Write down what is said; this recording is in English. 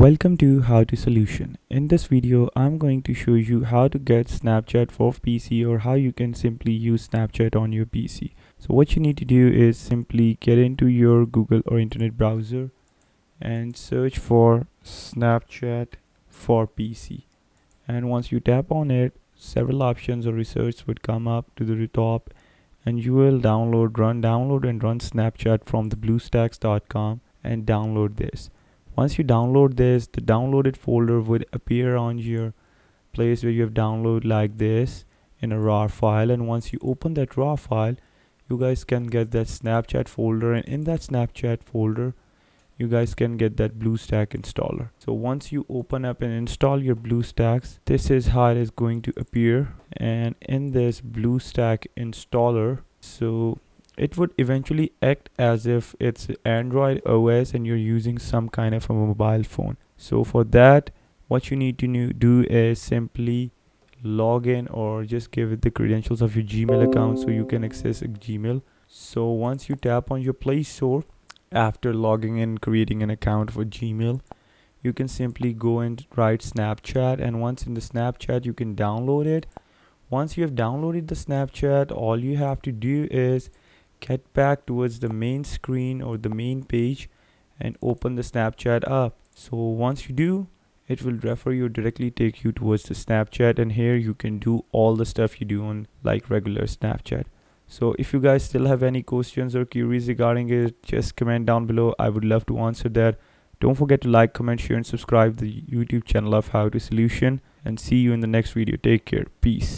Welcome to How to Solution. In this video, I'm going to show you how to get Snapchat for PC or how you can simply use Snapchat on your PC. So what you need to do is simply get into your Google or internet browser and search for Snapchat for PC. And once you tap on it, several options or results would come up to the top and you will download, run, download and run Snapchat from the bluestacks.com and download this once you download this the downloaded folder would appear on your place where you have download like this in a raw file. And once you open that raw file you guys can get that snapchat folder. And in that snapchat folder you guys can get that bluestack installer. So once you open up and install your bluestacks this is how it is going to appear. And in this bluestack installer so it would eventually act as if it's Android OS and you're using some kind of a mobile phone. So for that, what you need to do is simply log in or just give it the credentials of your Gmail account so you can access Gmail. So once you tap on your Play Store, after logging in, creating an account for Gmail, you can simply go and write Snapchat and once in the Snapchat, you can download it. Once you have downloaded the Snapchat, all you have to do is get back towards the main screen or the main page and open the snapchat up so once you do it will refer you directly take you towards the snapchat and here you can do all the stuff you do on like regular snapchat. So if you guys still have any questions or queries regarding it just comment down below. I would love to answer that. Don't forget to like comment share and subscribe the youtube channel of how to solution and see you in the next video. Take care. Peace